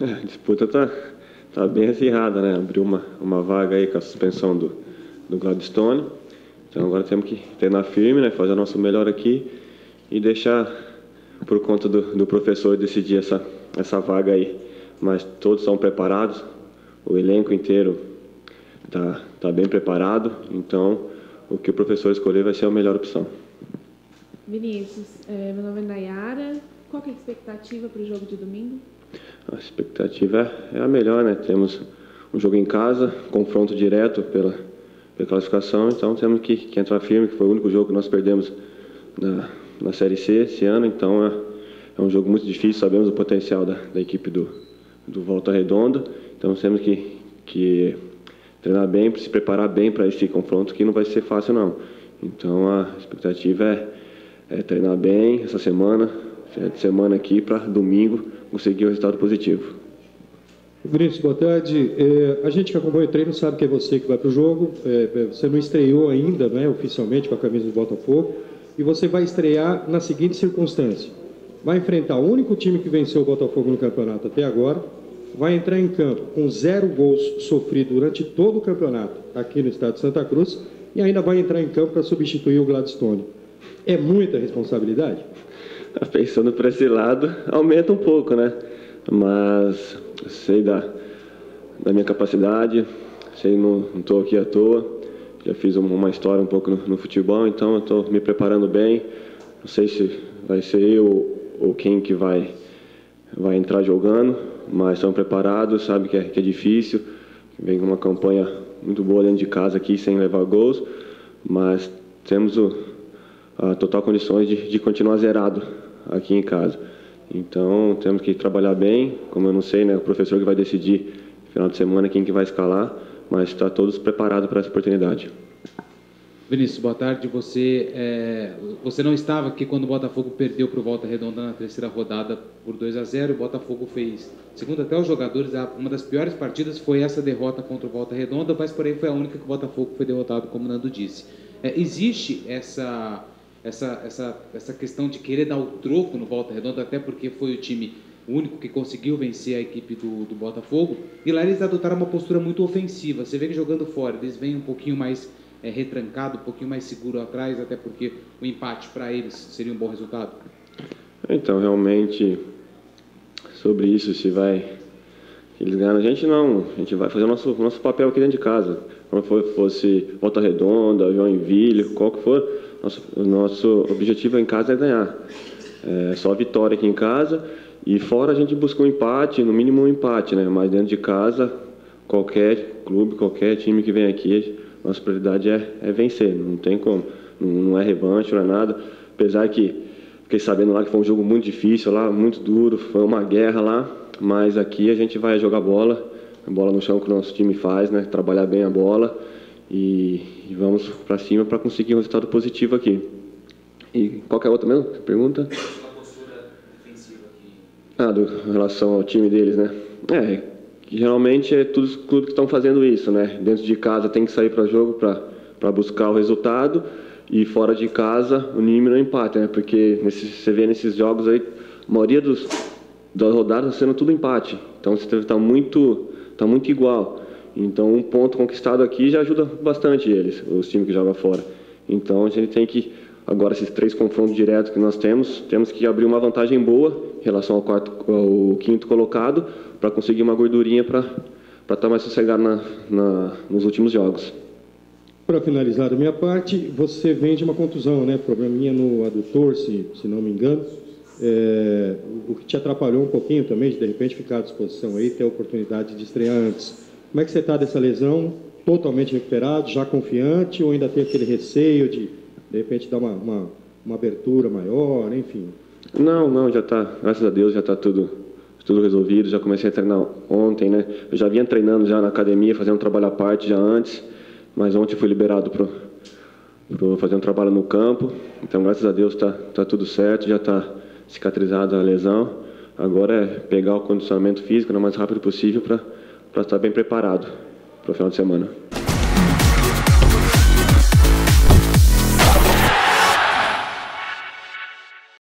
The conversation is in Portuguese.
A disputa está tá bem acirrada, né? Abriu uma, uma vaga aí com a suspensão do, do Gladstone. Então agora temos que treinar firme, né? fazer o nosso melhor aqui e deixar por conta do, do professor decidir essa, essa vaga aí. Mas todos estão preparados, o elenco inteiro está tá bem preparado, então o que o professor escolher vai ser a melhor opção. Vinícius, é, meu nome é Nayara. Qual é a expectativa para o jogo de domingo? A expectativa é, a melhor, né? Temos um jogo em casa, confronto direto pela pela classificação, então temos que, que, entrar firme, que foi o único jogo que nós perdemos na, na Série C esse ano, então é, é um jogo muito difícil, sabemos o potencial da, da equipe do, do Volta Redonda, então temos que, que treinar bem, se preparar bem para esse confronto, que não vai ser fácil não. Então a expectativa é, é treinar bem essa semana, de semana aqui para domingo conseguir um resultado positivo. Vinícius, boa tarde. É, a gente que acompanha o treino sabe que é você que vai para o jogo. É, é, você não estreou ainda, né, oficialmente, com a camisa do Botafogo. E você vai estrear na seguinte circunstância: vai enfrentar o único time que venceu o Botafogo no campeonato até agora, vai entrar em campo com zero gols sofridos durante todo o campeonato aqui no estado de Santa Cruz e ainda vai entrar em campo para substituir o Gladstone. É muita responsabilidade? Pensando por esse lado, aumenta um pouco, né? Mas sei da, da minha capacidade, sei não estou aqui à toa, já fiz uma história um pouco no, no futebol, então estou me preparando bem. Não sei se vai ser eu ou quem que vai, vai entrar jogando, mas estamos preparados, sabe que é, que é difícil, vem com uma campanha muito boa dentro de casa aqui, sem levar gols, mas temos o, a total condições de, de continuar zerado aqui em casa. Então temos que trabalhar bem, como eu não sei, né, o professor que vai decidir final de semana quem que vai escalar, mas está todos preparados para essa oportunidade. Vinícius, boa tarde. Você, é, você não estava aqui quando o Botafogo perdeu para o Volta Redonda na terceira rodada por 2 a 0. O Botafogo fez, segundo até os jogadores, uma das piores partidas foi essa derrota contra o Volta Redonda, mas porém foi a única que o Botafogo foi derrotado, como o Nando disse. É, existe essa essa, essa, essa questão de querer dar o troco no Volta Redonda, até porque foi o time único que conseguiu vencer a equipe do, do Botafogo. E lá eles adotaram uma postura muito ofensiva. Você vê que jogando fora, eles vêm um pouquinho mais é, retrancado, um pouquinho mais seguro atrás, até porque o empate para eles seria um bom resultado. Então, realmente, sobre isso, se vai. Eles ganham a gente, não. A gente vai fazer o nosso, nosso papel aqui dentro de casa. Como fosse Volta Redonda, Joinville, qual que for nosso, o nosso objetivo em casa é ganhar. É só vitória aqui em casa e fora a gente busca um empate, no mínimo um empate, né? Mas dentro de casa, qualquer clube, qualquer time que vem aqui, nossa prioridade é, é vencer. Não tem como. Não, não é revanche, não é nada. Apesar que fiquei sabendo lá que foi um jogo muito difícil lá, muito duro, foi uma guerra lá. Mas aqui a gente vai jogar bola, bola no chão que o nosso time faz, né? Trabalhar bem a bola e, e vamos para cima para conseguir um resultado positivo aqui. E qual é a outra mesmo pergunta? Ah, do, em relação ao time deles, né? É, geralmente é todos os clubes que estão fazendo isso, né? Dentro de casa tem que sair para jogo para buscar o resultado e fora de casa o mínimo não empate, né? Porque nesse, você vê nesses jogos aí, a maioria dos, das rodadas sendo tudo empate. Então você está muito, tá muito igual. Então, um ponto conquistado aqui já ajuda bastante eles, os times que jogam fora. Então, a gente tem que, agora, esses três confrontos diretos que nós temos, temos que abrir uma vantagem boa em relação ao, quarto, ao quinto colocado, para conseguir uma gordurinha para estar tá mais sossegado na, na, nos últimos jogos. Para finalizar a minha parte, você vem de uma contusão, né? Probleminha no adutor, se, se não me engano. É, o que te atrapalhou um pouquinho também, de de repente ficar à disposição aí, ter a oportunidade de estrear antes. Como é que você está dessa lesão? Totalmente recuperado, já confiante ou ainda tem aquele receio de, de repente, dar uma, uma, uma abertura maior, enfim? Não, não, já está, graças a Deus, já está tudo, tudo resolvido. Já comecei a treinar ontem, né? Eu já vinha treinando já na academia, fazendo um trabalho à parte já antes, mas ontem fui liberado para fazer um trabalho no campo. Então, graças a Deus, está tá tudo certo, já está cicatrizada a lesão. Agora é pegar o condicionamento físico o mais rápido possível para para estar bem preparado para o final de semana.